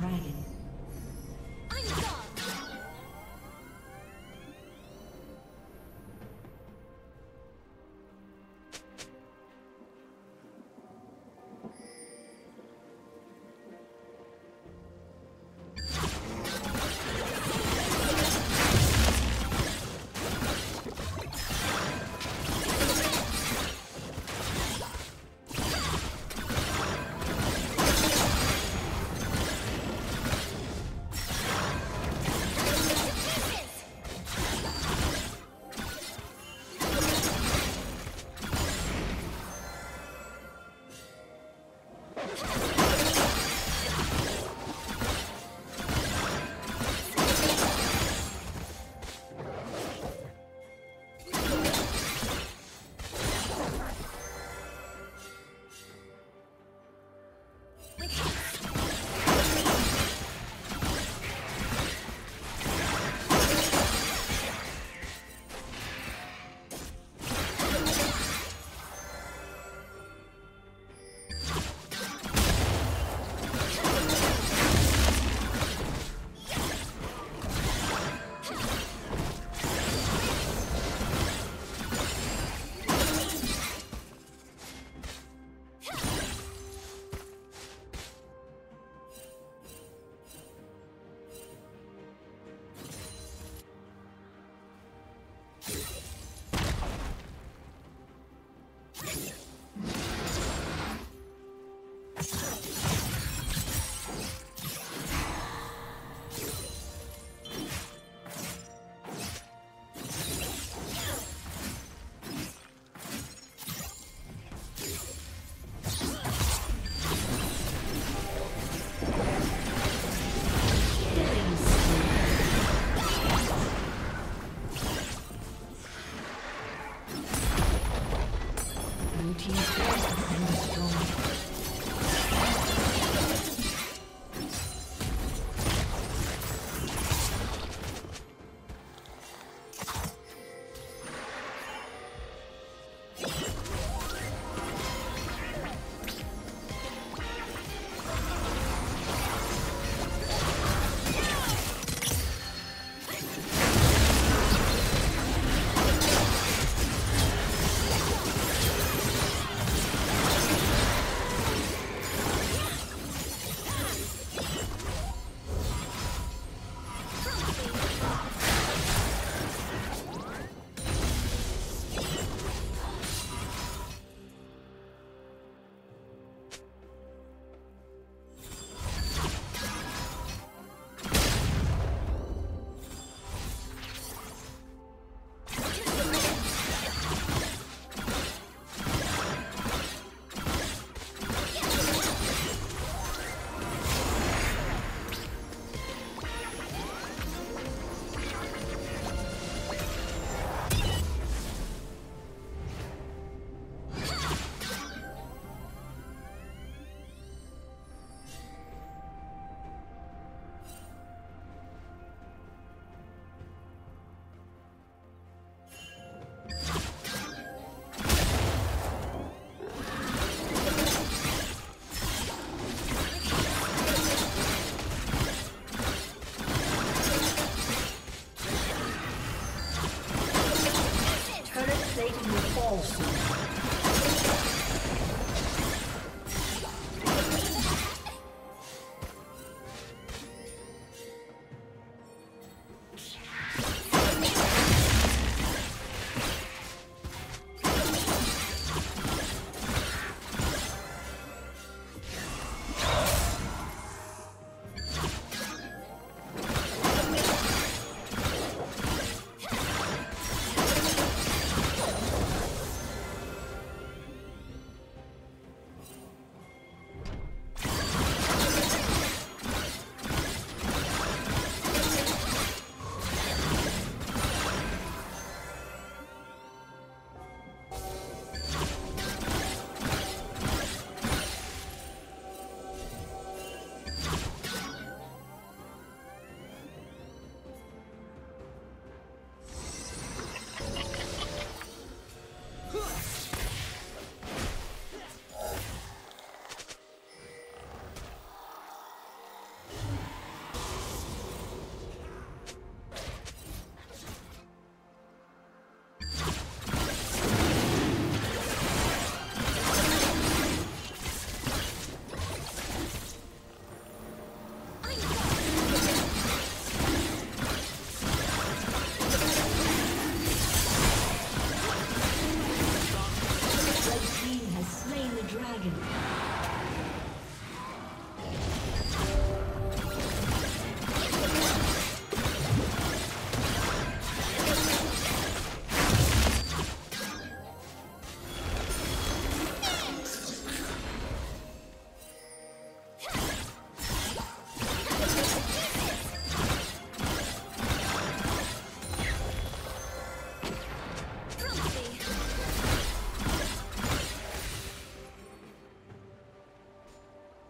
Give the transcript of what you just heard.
dragon.